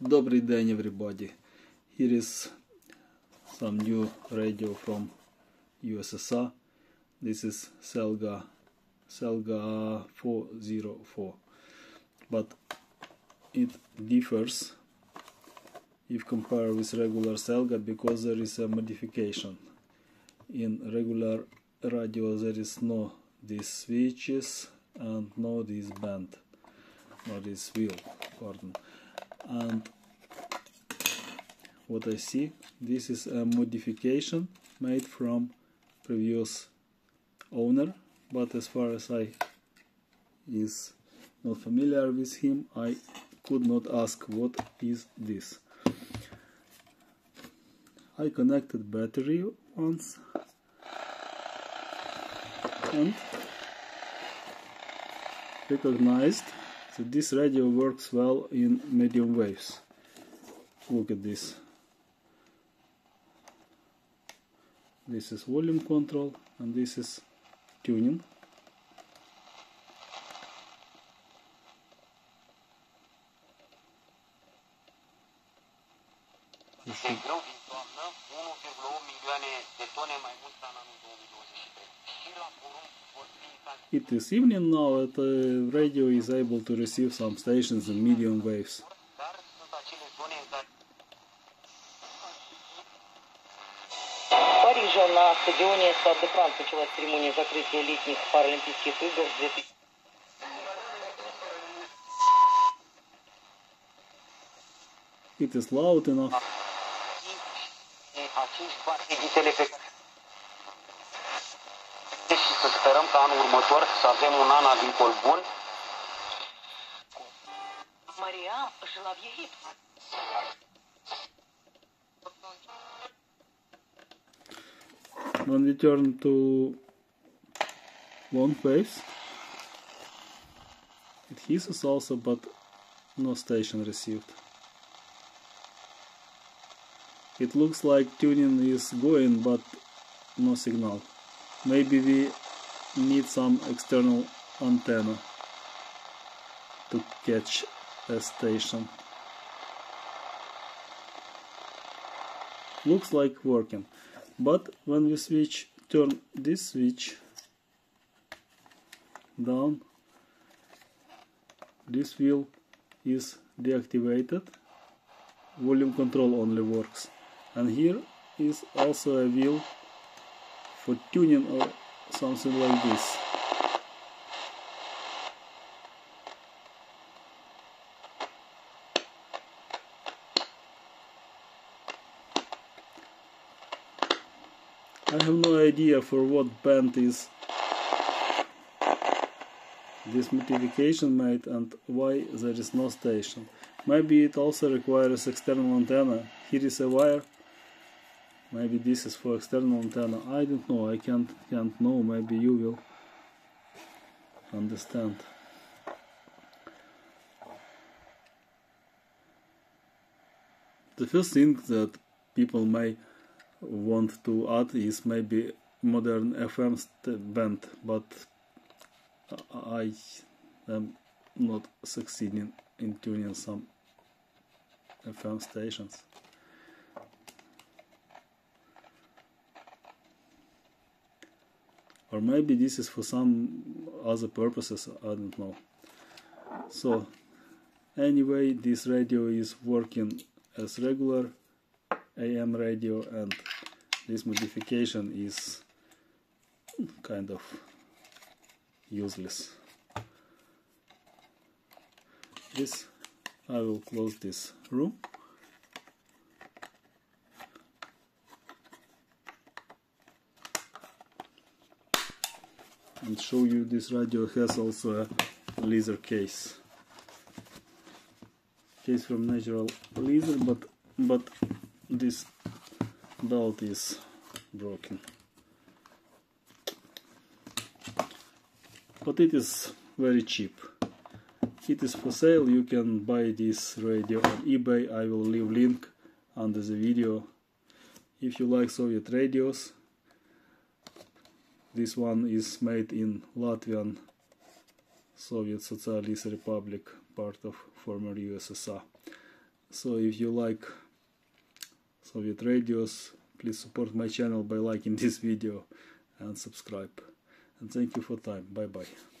Добрий день, everybody. Here is some new radio from USSR. This is Selga Selga 404, but it differs if compared with regular Selga because there is a modification. In regular radio there is no these switches and no this band, no this wheel, pardon. And what I see, this is a modification made from previous owner, but as far as I is not familiar with him, I could not ask what is this. I connected battery once and recognized that this radio works well in medium waves. Look at this. This is volume control and this is tuning. De grâu din toamnă, 1,8 milioane de tone mai mult ca în anul 2023. Și la porumb vor fi It is evening now the radio is able to receive some stations in medium waves. Парижа на стадионе Стад де Франс началась церемония закрытия летних Паралимпийских игр 2000. It is loud enough. acești bani creditele pe care și să sperăm ca anul următor să avem un an agricol bun. Мариам жила в Египте. When we turn to long waves, it hisses also, but no station received. It looks like tuning is going, but no signal. Maybe we need some external antenna to catch a station. Looks like working, but when we switch, turn this switch down, this wheel is deactivated, volume control only works and here is also a wheel for tuning or something like this I have no idea for what band is this modification made and why there is no station. Maybe it also requires external antenna. Here is a wire maybe this is for external antenna. I don't know. I can't can't know. Maybe you will understand. The first thing that people may want to add is maybe modern FM band but I am not succeeding in tuning some FM stations or maybe this is for some other purposes I don't know. So anyway this radio is working as regular AM radio and this modification is kind of useless. This I will close this room and show you this radio has also a leather case. Case from natural leather but but this belt is broken. But it is very cheap. It is for sale. You can buy this radio on ebay. I will leave link under the video. If you like soviet radios this one is made in Latvian Soviet Socialist Republic, part of former USSR. so if you like Soviet radios please support my channel by liking this video and subscribe. And thank you for time. Bye bye